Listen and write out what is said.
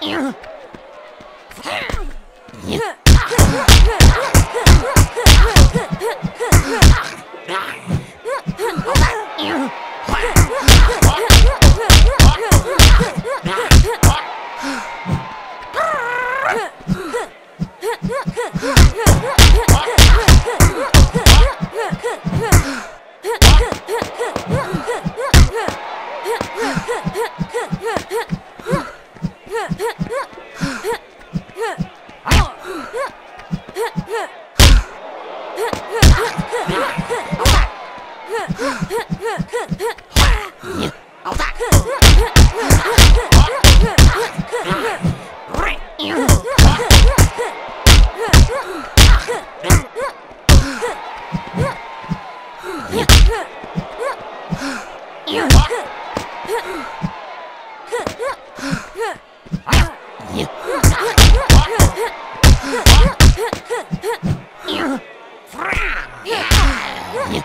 Yeah. Нет.